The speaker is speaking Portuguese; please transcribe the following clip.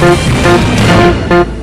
Música